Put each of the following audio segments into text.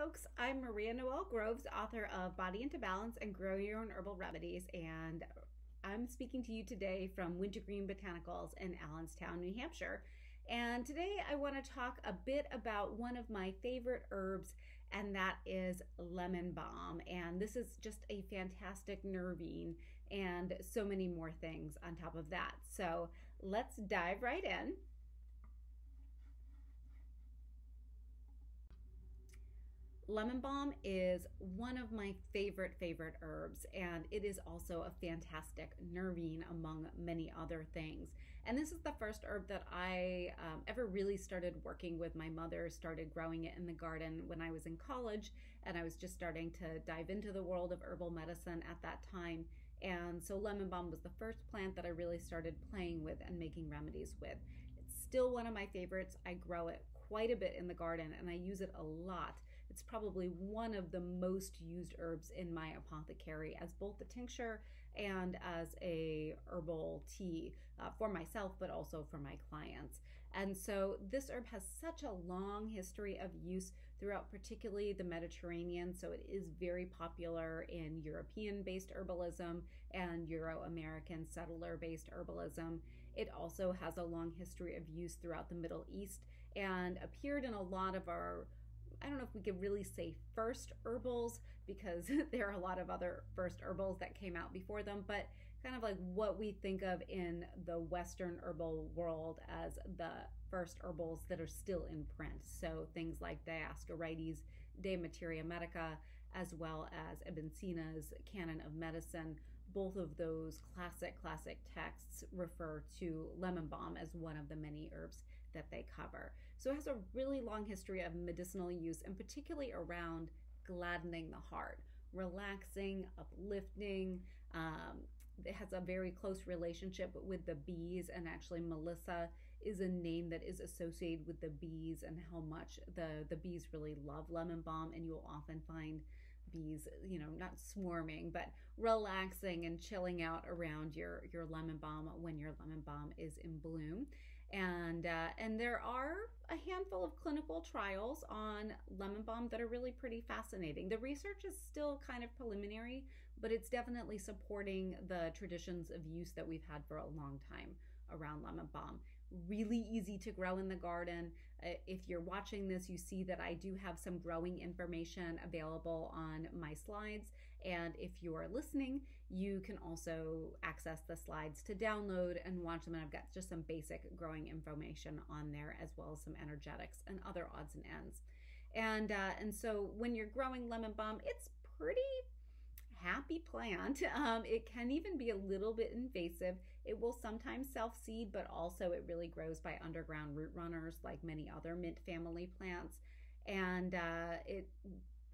folks. I'm Maria Noël Groves, author of Body into Balance and Grow Your Own Herbal Remedies, and I'm speaking to you today from Wintergreen Botanicals in Allenstown, New Hampshire. And today I want to talk a bit about one of my favorite herbs, and that is lemon balm. And this is just a fantastic nervine and so many more things on top of that. So let's dive right in. Lemon balm is one of my favorite, favorite herbs, and it is also a fantastic nervine among many other things. And this is the first herb that I um, ever really started working with. My mother started growing it in the garden when I was in college, and I was just starting to dive into the world of herbal medicine at that time. And so lemon balm was the first plant that I really started playing with and making remedies with. It's still one of my favorites. I grow it quite a bit in the garden and I use it a lot. It's probably one of the most used herbs in my apothecary as both a tincture and as a herbal tea uh, for myself, but also for my clients. And so this herb has such a long history of use throughout, particularly the Mediterranean. So it is very popular in European based herbalism and Euro American settler based herbalism. It also has a long history of use throughout the Middle East and appeared in a lot of our I don't know if we could really say first herbals because there are a lot of other first herbals that came out before them, but kind of like what we think of in the Western herbal world as the first herbals that are still in print. So things like Dioscorides, De Materia Medica, as well as Ibn Sina's Canon of Medicine. Both of those classic, classic texts refer to lemon balm as one of the many herbs that they cover. So it has a really long history of medicinal use, and particularly around gladdening the heart relaxing, uplifting. Um, it has a very close relationship with the bees, and actually, Melissa is a name that is associated with the bees and how much the the bees really love lemon balm. And you will often find bees, you know, not swarming, but relaxing and chilling out around your your lemon balm when your lemon balm is in bloom. And uh, and there are a handful of clinical trials on lemon balm that are really pretty fascinating. The research is still kind of preliminary, but it's definitely supporting the traditions of use that we've had for a long time around lemon balm. Really easy to grow in the garden. Uh, if you're watching this, you see that I do have some growing information available on my slides. And if you are listening, you can also access the slides to download and watch them. And I've got just some basic growing information on there, as well as some energetics and other odds and ends. And uh, and so when you're growing lemon balm, it's pretty happy plant. Um, it can even be a little bit invasive. It will sometimes self seed, but also it really grows by underground root runners like many other mint family plants. And uh, it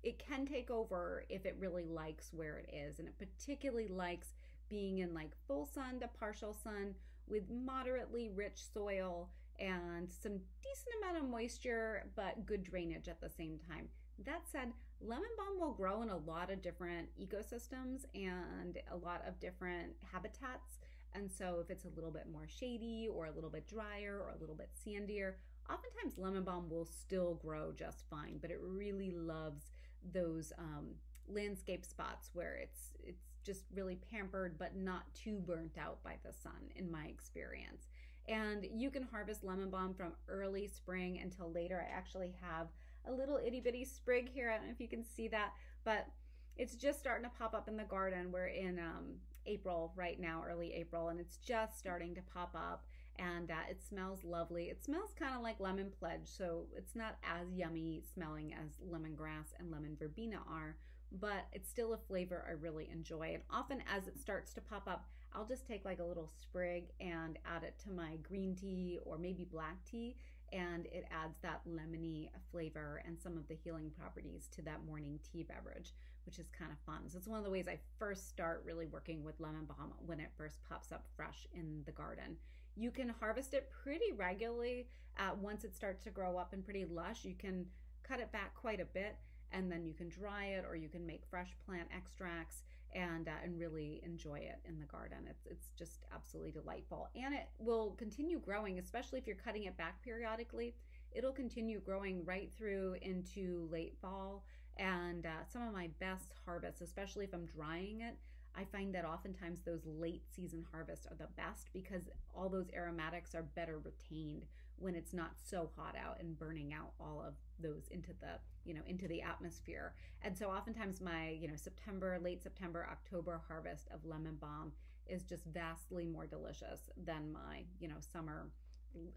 it can take over if it really likes where it is, and it particularly likes being in like full sun to partial sun with moderately rich soil and some decent amount of moisture, but good drainage at the same time. That said, lemon balm will grow in a lot of different ecosystems and a lot of different habitats. And so, if it's a little bit more shady or a little bit drier or a little bit sandier, oftentimes lemon balm will still grow just fine, but it really loves those um, landscape spots where it's it's just really pampered but not too burnt out by the sun in my experience. And you can harvest lemon balm from early spring until later. I actually have a little itty bitty sprig here. I don't know if you can see that but it's just starting to pop up in the garden. We're in um, April right now, early April, and it's just starting to pop up and uh, it smells lovely. It smells kind of like lemon pledge, so it's not as yummy smelling as lemongrass and lemon verbena are, but it's still a flavor I really enjoy. And often as it starts to pop up, I'll just take like a little sprig and add it to my green tea or maybe black tea and it adds that lemony flavor and some of the healing properties to that morning tea beverage, which is kind of fun. So it's one of the ways I first start really working with lemon balm when it first pops up fresh in the garden. You can harvest it pretty regularly uh, once it starts to grow up and pretty lush. You can cut it back quite a bit and then you can dry it or you can make fresh plant extracts and uh, and really enjoy it in the garden. It's it's just absolutely delightful, and it will continue growing, especially if you're cutting it back periodically. it'll continue growing right through into late fall. And uh, some of my best harvests, especially if I'm drying it, I find that oftentimes those late season harvests are the best because all those aromatics are better retained when it's not so hot out and burning out all of those into the you know into the atmosphere. And so oftentimes my you know september late september october harvest of lemon balm is just vastly more delicious than my you know summer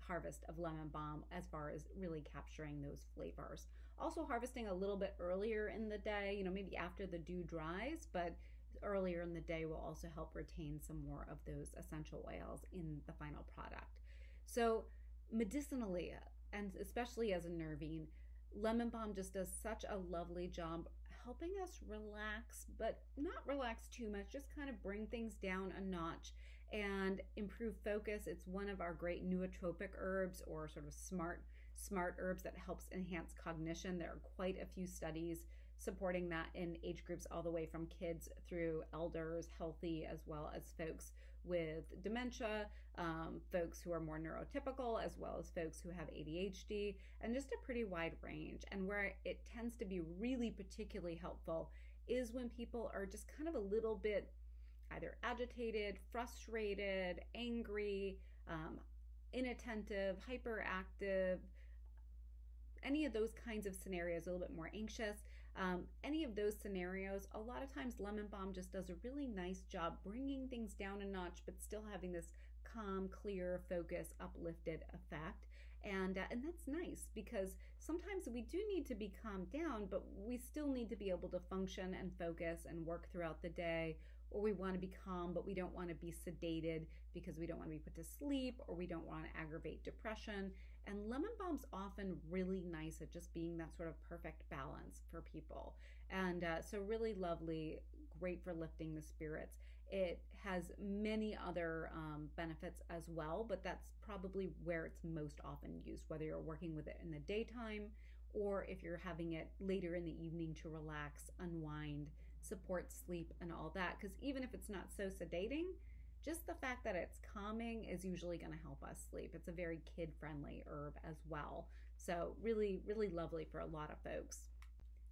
harvest of lemon balm as far as really capturing those flavors. Also harvesting a little bit earlier in the day you know maybe after the dew dries but earlier in the day will also help retain some more of those essential oils in the final product. So medicinally and especially as a nervine lemon balm just does such a lovely job helping us relax but not relax too much just kind of bring things down a notch and improve focus. It's one of our great nootropic herbs or sort of smart smart herbs that helps enhance cognition. There are quite a few studies supporting that in age groups all the way from kids through elders healthy as well as folks with dementia, um, folks who are more neurotypical, as well as folks who have ADHD, and just a pretty wide range. And where it tends to be really particularly helpful is when people are just kind of a little bit either agitated, frustrated, angry, um, inattentive, hyperactive, any of those kinds of scenarios, a little bit more anxious. Um, any of those scenarios, a lot of times lemon balm just does a really nice job bringing things down a notch, but still having this calm, clear, focus, uplifted effect. And, uh, and that's nice because sometimes we do need to be calmed down, but we still need to be able to function and focus and work throughout the day. Or we want to be calm, but we don't want to be sedated because we don't want to be put to sleep or we don't want to aggravate depression. And lemon balm's often really nice at just being that sort of perfect balance for people. And uh, so, really lovely, great for lifting the spirits. It has many other um, benefits as well, but that's probably where it's most often used, whether you're working with it in the daytime or if you're having it later in the evening to relax, unwind, support sleep, and all that. Because even if it's not so sedating, just the fact that it's calming is usually going to help us sleep. It's a very kid friendly herb as well. So, really, really lovely for a lot of folks.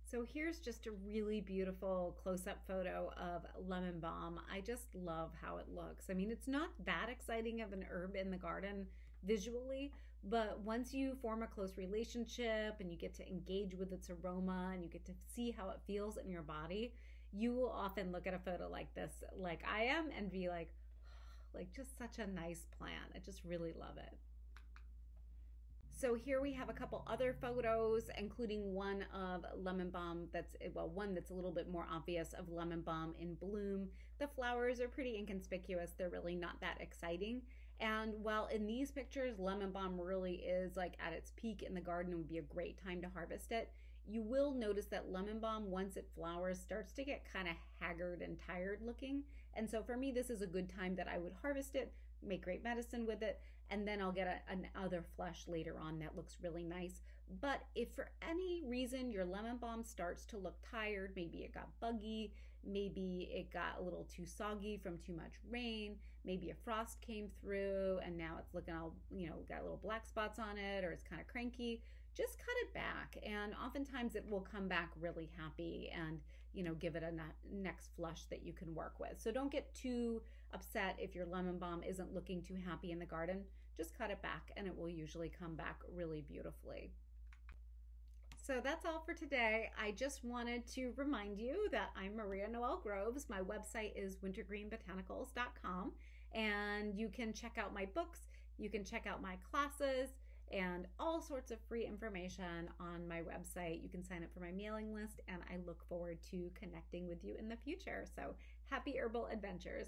So, here's just a really beautiful close up photo of lemon balm. I just love how it looks. I mean, it's not that exciting of an herb in the garden visually, but once you form a close relationship and you get to engage with its aroma and you get to see how it feels in your body, you will often look at a photo like this, like I am, and be like, like just such a nice plant. I just really love it. So here we have a couple other photos, including one of lemon balm that's, well, one that's a little bit more obvious of lemon balm in bloom. The flowers are pretty inconspicuous. They're really not that exciting. And while in these pictures, lemon balm really is like at its peak in the garden and would be a great time to harvest it, you will notice that lemon balm, once it flowers, starts to get kind of haggard and tired looking. And so for me, this is a good time that I would harvest it, make great medicine with it, and then I'll get a, another flush later on that looks really nice. But if for any reason your lemon balm starts to look tired, maybe it got buggy, maybe it got a little too soggy from too much rain, maybe a frost came through and now it's looking all, you know, got little black spots on it or it's kind of cranky, just cut it back. And oftentimes it will come back really happy and, you know, give it a next flush that you can work with. So don't get too upset if your lemon balm isn't looking too happy in the garden. Just cut it back and it will usually come back really beautifully. So that's all for today. I just wanted to remind you that I'm Maria Noël Groves. My website is wintergreenbotanicals.com and you can check out my books, you can check out my classes and all sorts of free information on my website. You can sign up for my mailing list, and I look forward to connecting with you in the future. So, happy herbal adventures!